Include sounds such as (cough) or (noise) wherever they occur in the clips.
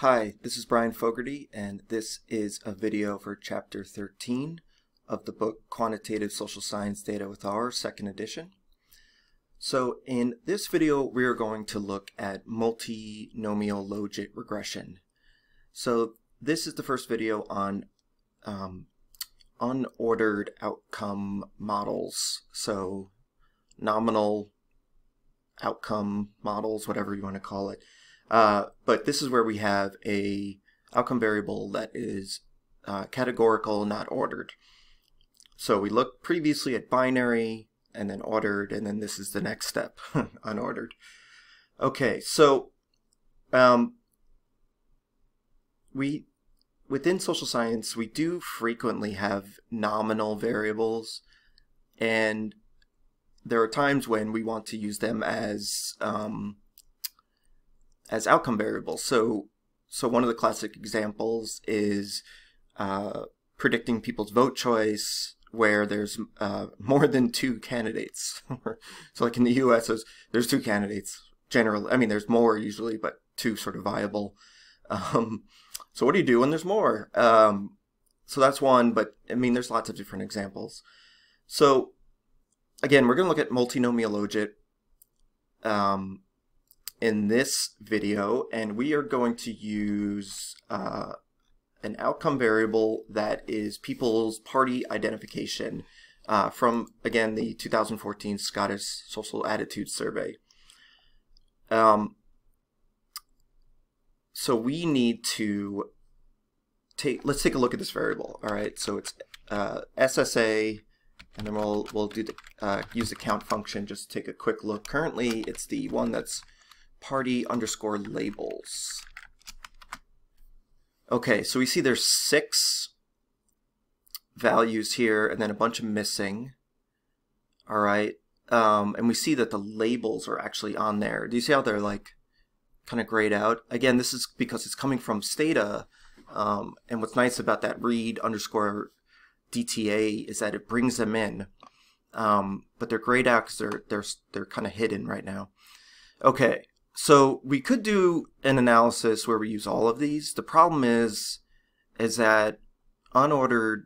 Hi, this is Brian Fogarty, and this is a video for Chapter 13 of the book Quantitative Social Science Data with R, second edition. So in this video, we are going to look at multinomial logit regression. So this is the first video on um, unordered outcome models. So nominal outcome models, whatever you want to call it. Uh, but this is where we have a outcome variable that is uh, categorical, not ordered. So we looked previously at binary and then ordered, and then this is the next step, (laughs) unordered. Okay, so um, we within social science we do frequently have nominal variables, and there are times when we want to use them as um, as outcome variables. So, so one of the classic examples is uh, predicting people's vote choice, where there's uh, (laughs) more than two candidates. (laughs) so, like in the U.S., there's, there's two candidates. Generally, I mean, there's more usually, but two sort of viable. (laughs) Um, so, what do you do when there's more? Um, so that's one, but I mean, there's lots of different examples. So, again, we're going to look at multinomial logit. Um, in this video, and we are going to use uh, an outcome variable that is people's party identification uh, from, again, the 2014 Scottish Social Attitude Survey. Um, so we need to take, let's take a look at this variable. All right, so it's uh, SSA, and then we'll, we'll do the, uh, use the count function just to take a quick look. Currently, it's the one that's party underscore labels. Okay, so we see there's six values here and then a bunch of missing. All right. Um, and we see that the labels are actually on there. Do you see how they're like kind of grayed out? Again, this is because it's coming from Stata. Um, and what's nice about that read underscore DTA is that it brings them in. Um, but they're grayed out because they're, they're, they're kind of hidden right now. Okay, so we could do an analysis where we use all of these. The problem is, is that unordered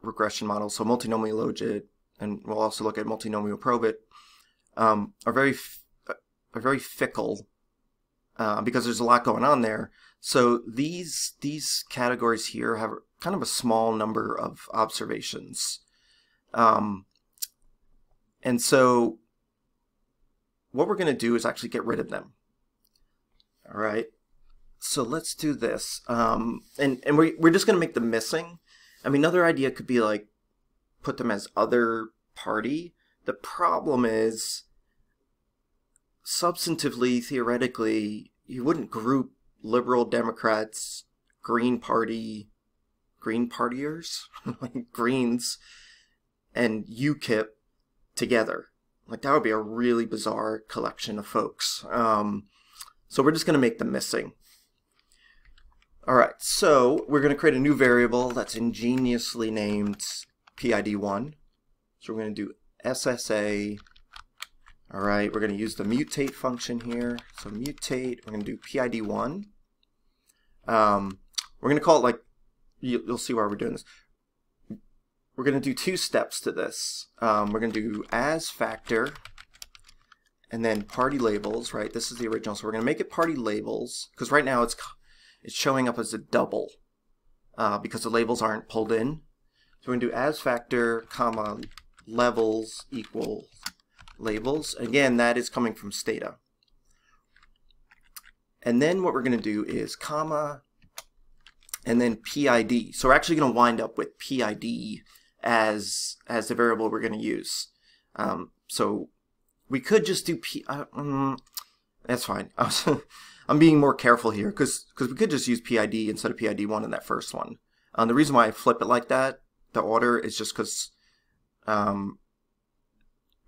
regression models, so multinomial logit, and we'll also look at multinomial probit, um, are very are very fickle uh, because there's a lot going on there. So these these categories here have kind of a small number of observations, um, and so what we're going to do is actually get rid of them. All right. So let's do this. Um, and and we, we're just going to make them missing. I mean, another idea could be like put them as other party. The problem is, substantively, theoretically, you wouldn't group liberal Democrats, Green Party, Green Partiers, (laughs) Greens, and UKIP together. Like that would be a really bizarre collection of folks. Um, so we're just going to make them missing. All right, so we're going to create a new variable that's ingeniously named PID1. So we're going to do SSA. All right, we're going to use the mutate function here. So mutate, we're going to do PID1. Um, we're going to call it like, you, will see why we're doing this. We're going to do two steps to this. Um, we're going to do as factor and then party labels, right? This is the original. So we're going to make it party labels because right now it's it's showing up as a double uh, because the labels aren't pulled in. So we're going to do as factor, comma, levels equal labels. Again, that is coming from Stata. And then what we're going to do is comma and then PID. So we're actually going to wind up with PID as as the variable we're going to use. Um, so we could just do P. Uh, um, that's fine. (laughs) I'm being more careful here because because we could just use PID instead of PID1 in that first one. Um, the reason why I flip it like that, the order, is just because um,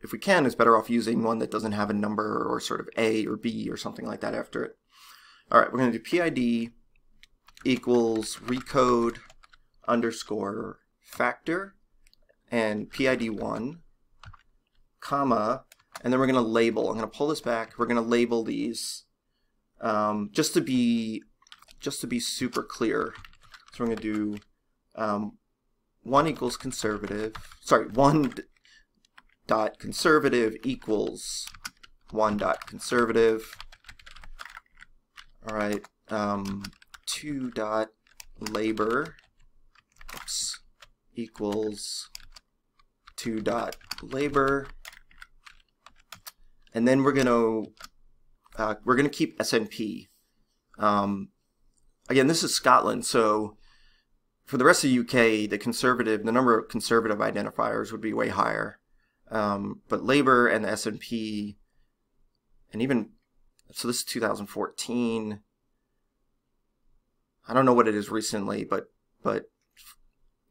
if we can, it's better off using one that doesn't have a number or sort of A or B or something like that after it. All right, we're going to do PID equals recode underscore factor and PID1 comma and then we're going to label. I'm going to pull this back. We're going to label these um, just to be just to be super clear, so we're going to do um, 1 equals conservative, sorry, 1 dot conservative equals 1 dot conservative. All right, um, 2 dot labor oops, equals 2 dot labor. And then we're going to uh, we're to keep SNP. Um, again, this is Scotland, so for the rest of the UK, the conservative, the number of conservative identifiers would be way higher. Um, but Labour and the SNP, and even so, this is 2014. I don't know what it is recently, but but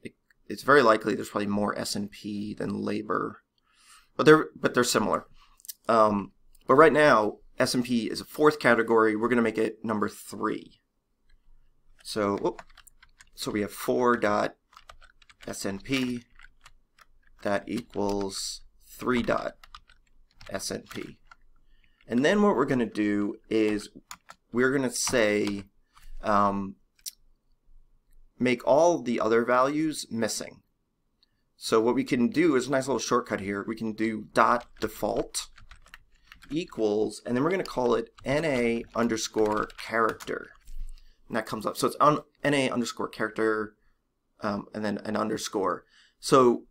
it, it's very likely there's probably more SNP than Labour, but they're but they're similar. Um, but right now, SNP is a fourth category. We're going to make it number three. So, whoop, so we have 4 dot SNP that equals 3 dot SNP. And then what we're going to do is we're going to say um, make all the other values missing. So what we can do is a nice little shortcut here. We can do dot default equals, and then we're going to call it NA underscore character. And that comes up. So it's on NA underscore character um, and then an underscore. So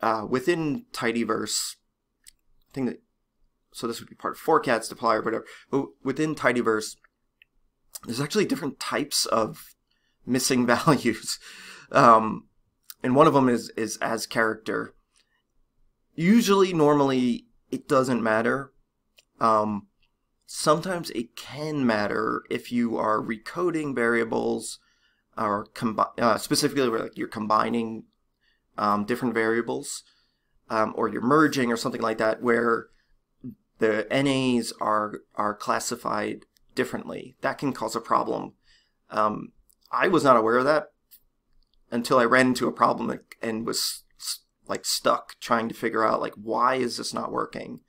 uh, within tidyverse, I think that, so this would be part of forcats, dplyr, or whatever. But within tidyverse, there's actually different types of missing (laughs) values. Um, and one of them is, is as character. Usually, normally, it doesn't matter um, sometimes it can matter if you are recoding variables or uh, specifically like you're combining um, different variables um, or you're merging or something like that where the NAs are are classified differently. That can cause a problem. Um, I was not aware of that until I ran into a problem and was like stuck trying to figure out like why is this not working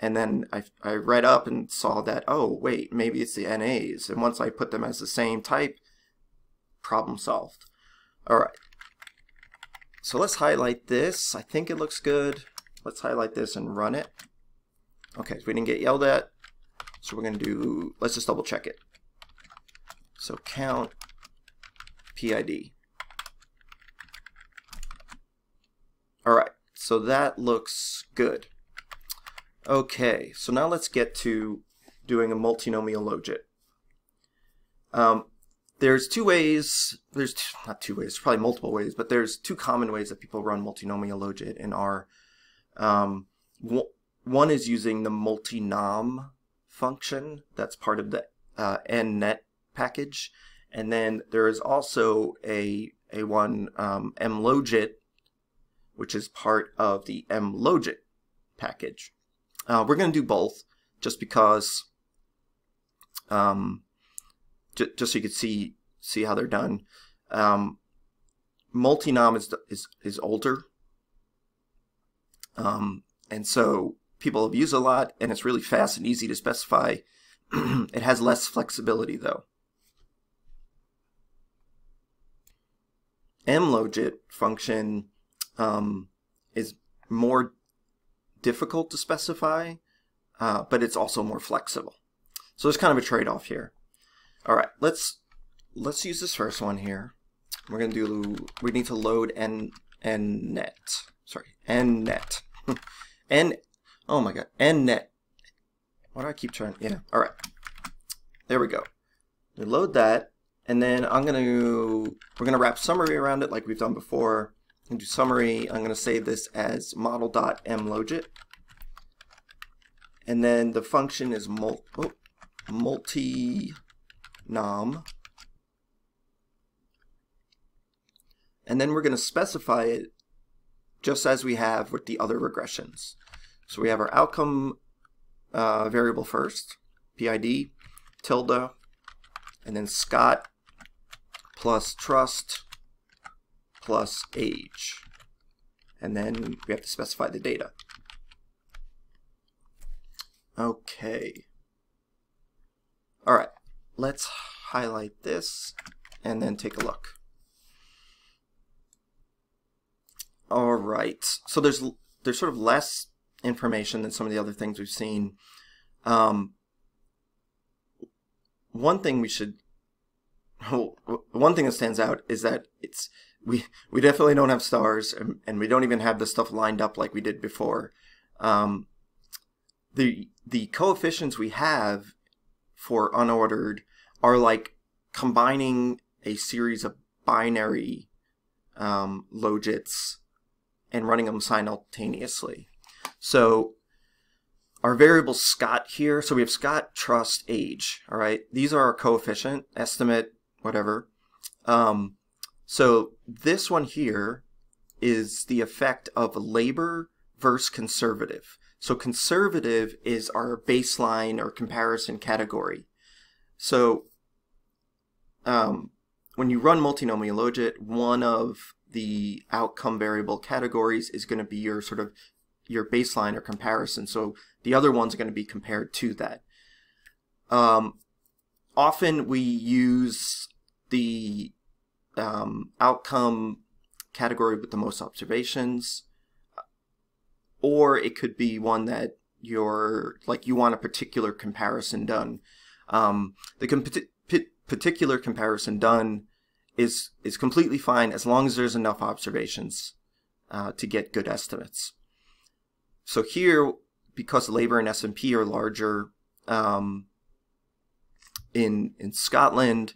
and then I, I read up and saw that, oh, wait, maybe it's the NAs. And once I put them as the same type, problem solved. All right. So let's highlight this. I think it looks good. Let's highlight this and run it. Okay, so we didn't get yelled at. So we're going to do, let's just double check it. So count PID. All right, so that looks good. Okay, so now let's get to doing a multinomial logit. Um, there's two ways, there's two, not two ways, probably multiple ways, but there's two common ways that people run multinomial logit in R. Um, one is using the multinom function that's part of the uh, nnet package. And then there is also a, a one um, mlogit, which is part of the mlogit package. Uh, we're going to do both just because, um, just so you can see see how they're done. Um, multinom is, is, is older. Um, and so people have used a lot and it's really fast and easy to specify. (clears throat) it has less flexibility though. mlogit function um, is more difficult to specify, uh, but it's also more flexible. So there's kind of a trade-off here. All right, let's let's use this first one here. We're gonna do. We need to load n n net. Sorry, n net. (laughs) n. Oh my god, n net. Why do I keep trying? Yeah. All right. There we go. We load that, and then I'm gonna we're gonna wrap summary around it like we've done before and do summary. I'm going to save this as model.mlogit. And then the function is mul oh, multi-nom. And then we're going to specify it just as we have with the other regressions. So we have our outcome uh, variable first, PID, tilde, and then Scott plus trust plus age. And then we have to specify the data. Okay. All right, let's highlight this and then take a look. All right, so there's there's sort of less information than some of the other things we've seen. Um, one thing we should, (laughs) one thing that stands out is that it's we we definitely don't have stars, and, and we don't even have the stuff lined up like we did before. Um, the the coefficients we have for unordered are like combining a series of binary um, logits and running them simultaneously. So our variable Scott here, so we have Scott, trust, age, all right? These are our coefficient, estimate, whatever. Um, so this one here is the effect of labor versus conservative. So conservative is our baseline or comparison category. So um, when you run multinomial logit, one of the outcome variable categories is going to be your sort of your baseline or comparison. So the other ones are going to be compared to that. Um, often we use the um, outcome category with the most observations, or it could be one that you're like you want a particular comparison done. Um, the com particular comparison done is is completely fine as long as there's enough observations uh, to get good estimates. So here, because labor and SNP are larger um, in in Scotland,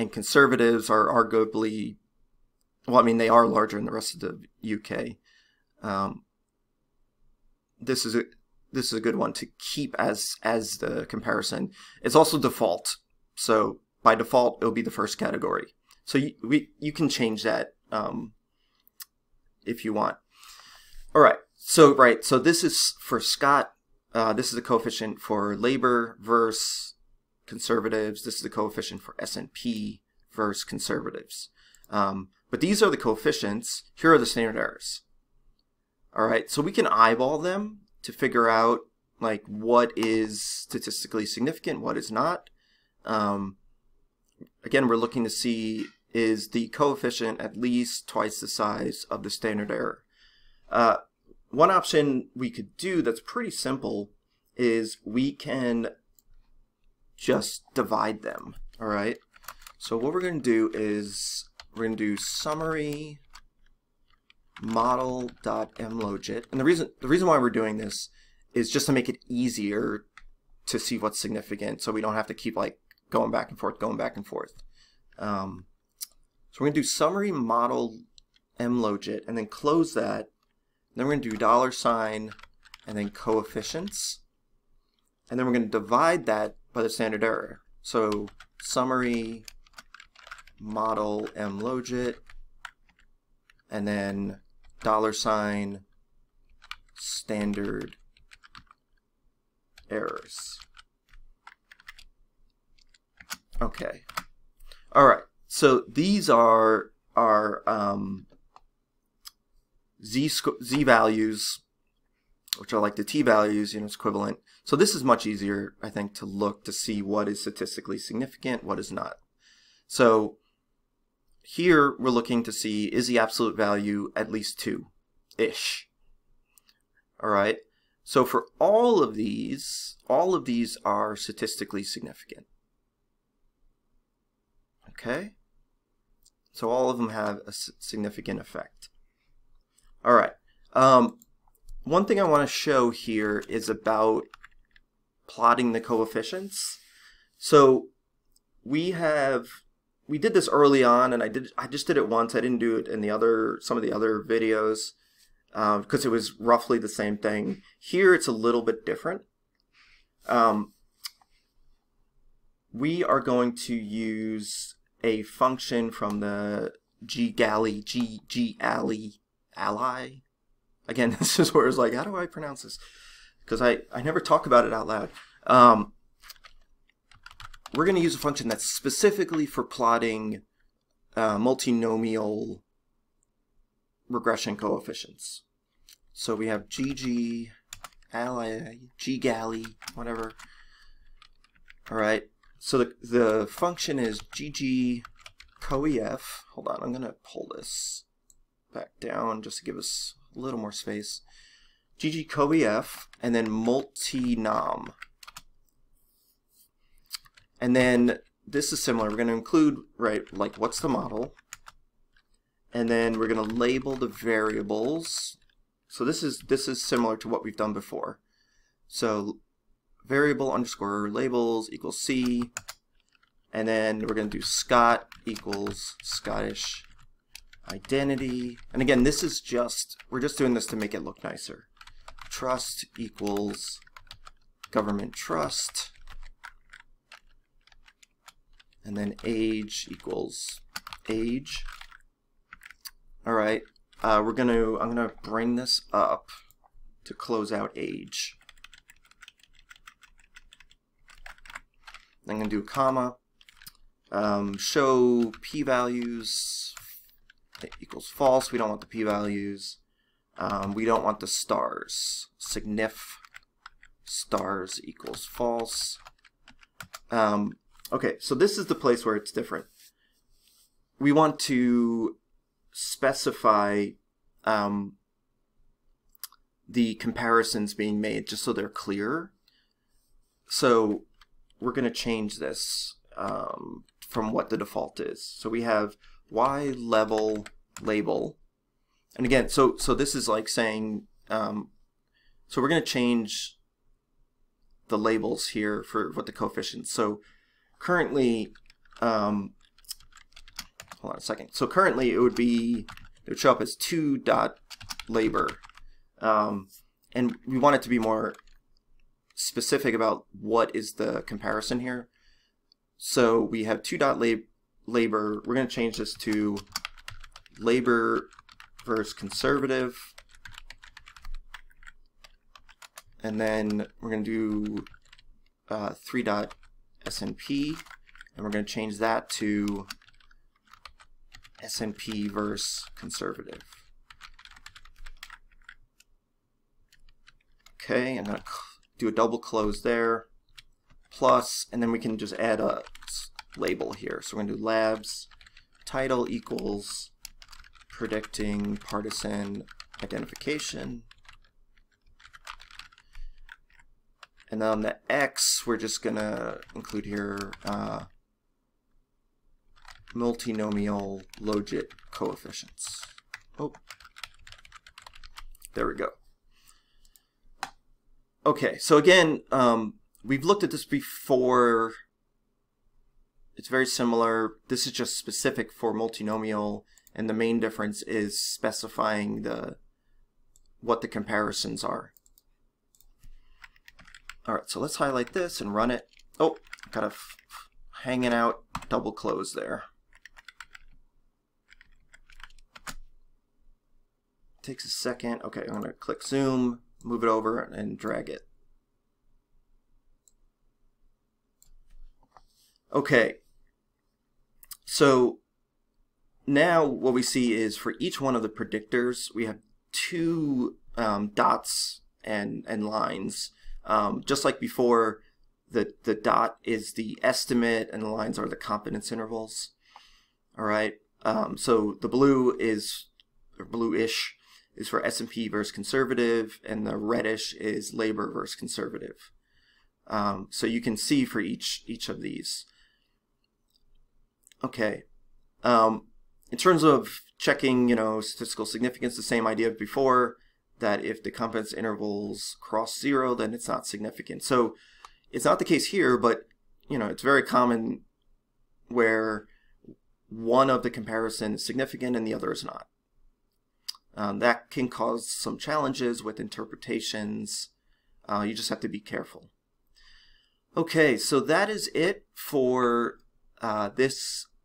and conservatives are arguably, well, I mean they are larger in the rest of the UK. Um, this is a this is a good one to keep as as the comparison. It's also default, so by default it'll be the first category. So you, we, you can change that um, if you want. All right. So, right. So this is for Scott. Uh, this is the coefficient for labor versus conservatives. This is the coefficient for SNP versus conservatives. Um, but these are the coefficients. Here are the standard errors. All right. So we can eyeball them to figure out like what is statistically significant, what is not. Um, again, we're looking to see is the coefficient at least twice the size of the standard error. Uh, one option we could do that's pretty simple is we can just divide them, all right? So what we're going to do is we're going to do summary model.mlogit. And the reason, the reason why we're doing this is just to make it easier to see what's significant so we don't have to keep like going back and forth, going back and forth. Um, so we're going to do summary model mlogit and then close that. Then we're going to do dollar sign and then coefficients. And then we're going to divide that by the standard error. So summary model mlogit and then dollar sign standard errors. Okay. All right. So these are are um, z z values, which are like the t values, you know, it's equivalent. So this is much easier, I think, to look to see what is statistically significant, what is not. So here we're looking to see is the absolute value at least two ish. All right. So for all of these, all of these are statistically significant. Okay. So all of them have a significant effect. All right. Um, one thing I want to show here is about plotting the coefficients. So we have we did this early on, and I did I just did it once. I didn't do it in the other some of the other videos because um, it was roughly the same thing. Here it's a little bit different. Um, we are going to use a function from the galley G G ally ally. Again, (laughs) this is where it's like, how do I pronounce this? Because I I never talk about it out loud. Um, we're going to use a function that's specifically for plotting uh, multinomial regression coefficients. So we have GG, ally, G galley, whatever. All right. so the, the function is gg coef. Hold on, I'm going to pull this back down just to give us a little more space. gg coef and then multinom. And then this is similar. We're going to include, right, like what's the model? And then we're going to label the variables. So this is this is similar to what we've done before. So variable underscore labels equals C. And then we're going to do Scott equals Scottish identity. And again, this is just, we're just doing this to make it look nicer. Trust equals government trust and then age equals age. All right, uh, we're gonna, I'm gonna bring this up to close out age. I'm gonna do a comma, um, show p-values equals false. We don't want the p-values. Um, we don't want the stars. Signif stars equals false. Um, Okay, so this is the place where it's different. We want to specify um, the comparisons being made just so they're clear. So we're going to change this um, from what the default is. So we have y level label. And again, so so this is like saying, um, so we're going to change the labels here for what the coefficients. So currently, um, hold on a second. So currently it would be, it would show up as 2 dot labor. Um, and we want it to be more specific about what is the comparison here. So we have 2 dot lab labor. We're going to change this to labor versus conservative. And then we're going to do uh, 3 dot SNP, and we're going to change that to SNP versus conservative. Okay, I'm going to do a double close there, plus, and then we can just add a label here. So we're going to do labs title equals predicting partisan identification. And then on the x, we're just going to include here uh, multinomial logit coefficients. Oh, there we go. Okay, so again, um, we've looked at this before. It's very similar. This is just specific for multinomial, and the main difference is specifying the what the comparisons are. All right, so let's highlight this and run it. Oh, got a hanging out double close there. Takes a second. Okay, I'm going to click zoom, move it over, and drag it. Okay, so now what we see is for each one of the predictors, we have two um, dots and, and lines um, just like before, the, the dot is the estimate and the lines are the confidence intervals. All right. Um, so the blue is, or bluish, is for SNP versus conservative, and the reddish is labor versus conservative. Um, so you can see for each each of these. Okay. Um, in terms of checking, you know, statistical significance, the same idea before that if the confidence intervals cross zero, then it's not significant. So it's not the case here, but you know, it's very common where one of the comparison is significant and the other is not. Um, that can cause some challenges with interpretations. Uh, you just have to be careful. Okay, so that is it for uh, this